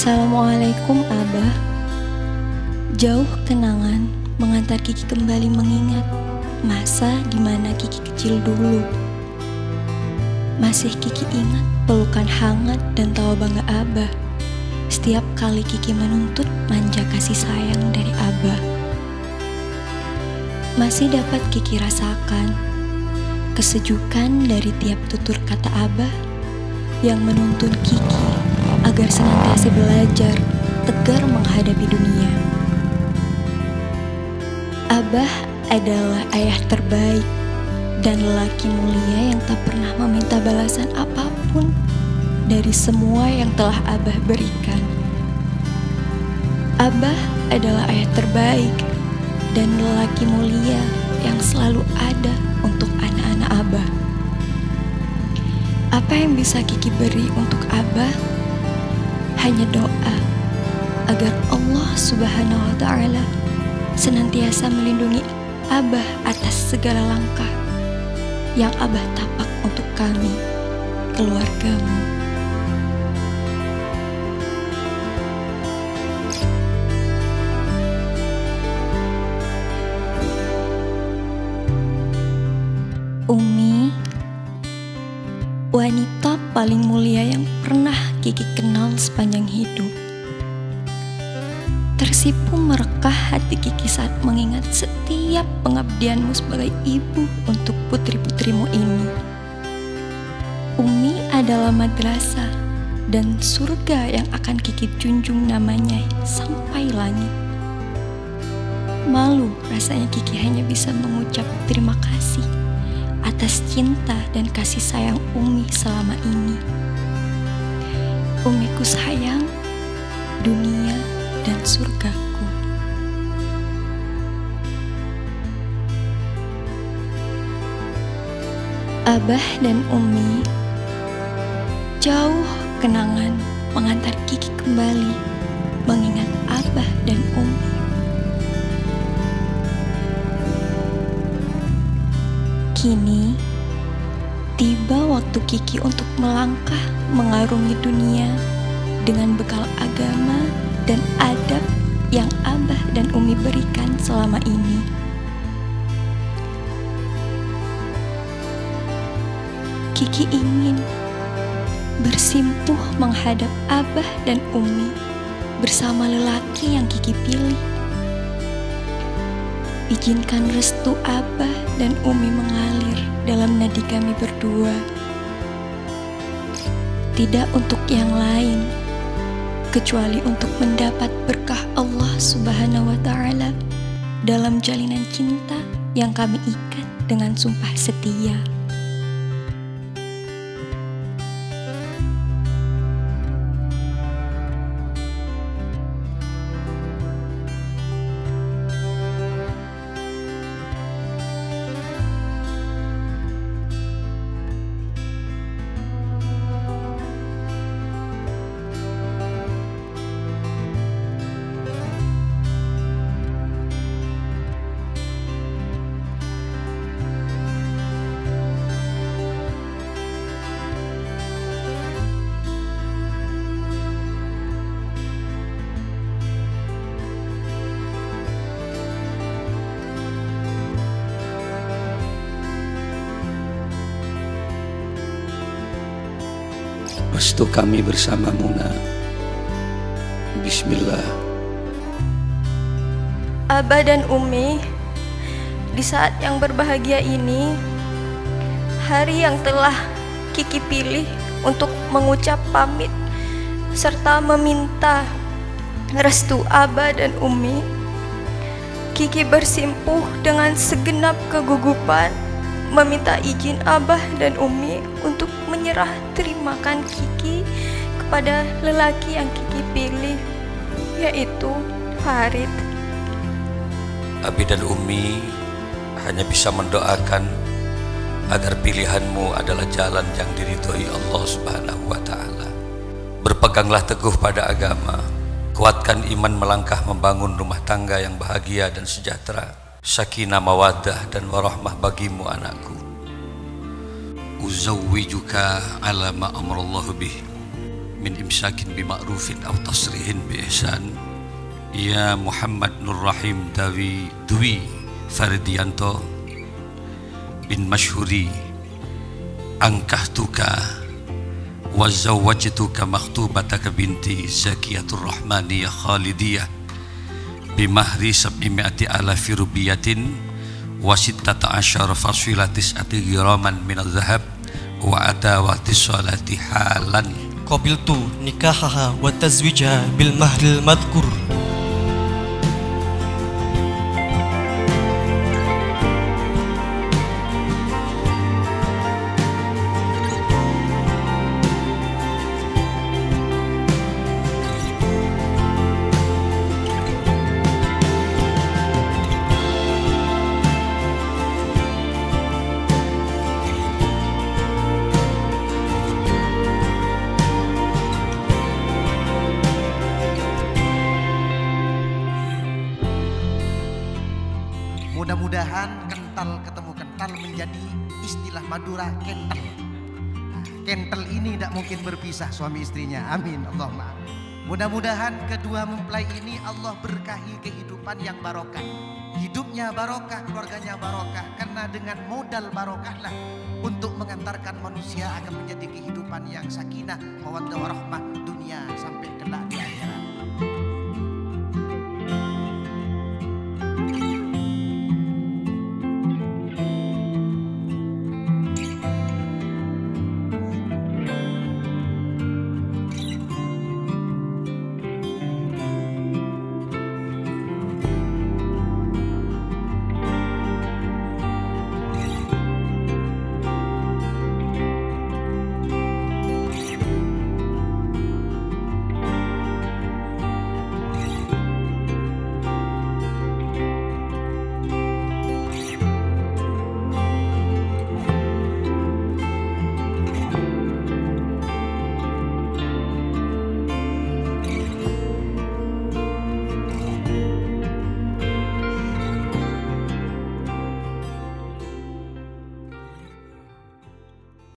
Assalamualaikum Abah. Jauh kenangan mengantar Kiki kembali mengingat Masa di mana Kiki kecil dulu. Masih Kiki ingat pelukan hangat dan tawa bangga Abah. Setiap kali Kiki menuntut manja kasih sayang dari Abah. Masih dapat Kiki rasakan Kesejukan dari tiap tutur kata Abah Yang menuntun Kiki agar senantiasa belajar, tegar menghadapi dunia. Abah adalah ayah terbaik dan lelaki mulia yang tak pernah meminta balasan apa pun dari semua yang telah Abah berikan. Abah adalah ayah terbaik dan lelaki mulia yang selalu ada untuk anak-anak Abah. Apa yang bisa Kiki beri untuk Abah? Hanya doa agar Allah Subhanahu wa taala senantiasa melindungi Abah atas segala langkah yang Abah tapak untuk kami, keluargamu. Umi, wanita paling mulia yang pernah Kiki kenal sepanjang hidup. Tersipu merekah hati Kiki saat mengingat setiap pengabdianmu sebagai ibu untuk putri-putrimu ini. Umi adalah madrasah dan surga yang akan Kiki junjung namanya sampai langit. Malu rasanya Kiki hanya bisa mengucap terima kasih atas cinta dan kasih sayang Umi selama ini. Umiku sayang dunia dan surgaku. Abah dan Umi jauh kenangan mengantar Kiki kembali mengingat Abah dan Umi. Kini, tiba waktu Kiki untuk melangkah mengarungi dunia dengan bekal agama dan adab yang Abah dan Umi berikan selama ini. Kiki ingin bersimpuh menghadap Abah dan Umi bersama lelaki yang Kiki pilih Izinkan restu Abah dan Umi mengalir dalam nadi kami berdua. Tidak untuk yang lain, kecuali untuk mendapat berkah Allah Subhanahu wa Ta'ala dalam jalinan cinta yang kami ikat dengan sumpah setia. Restu kami bersama Muna. Bismillah. Abah dan Umi, di saat yang berbahagia ini, hari yang telah Kiki pilih untuk mengucap pamit serta meminta restu Abah dan Umi, Kiki bersimpuh dengan segenap kegugupan meminta izin Abah dan Umi untuk menyerah terimakan Kiki kepada lelaki yang Kiki pilih, yaitu Farid. Abi dan Umi hanya bisa mendoakan agar pilihanmu adalah jalan yang diridhoi Allah Subhanahu wa taala. Berpeganglah teguh pada agama, kuatkan iman melangkah membangun rumah tangga yang bahagia dan sejahtera. Sakinah mawaddah dan warahmah bagimu anakku uzawwijuka ala ma amarallahu bih min imsakin bima'rufin aw tasrihin bi ihsan ya Muhammad Nur Rahim Dawi Dwi Fardianto bin Mashhuri angkahtuka wa zawwajtuka makhtubataka binti Zakiyatur Rahmaniyah Khalidiyah bimahri sab'imi'ati alafi rubiyatin wa sittata asyara fasfilatis ati giraman minal zahab wa adawati salati halan. Qabiltu nikahaha wa tazwijaha bil mahril madhkur Mudah-mudahan kental ketemu kental menjadi istilah Madura kental. Nah, kental ini tidak mungkin berpisah suami istrinya. Amin. Allahumma. Mudah-mudahan kedua mempelai ini Allah berkahi kehidupan yang barokah. Hidupnya barokah, keluarganya barokah. Karena dengan modal barokahlah untuk mengantarkan manusia akan menjadi kehidupan yang sakinah, mawaddah warahmah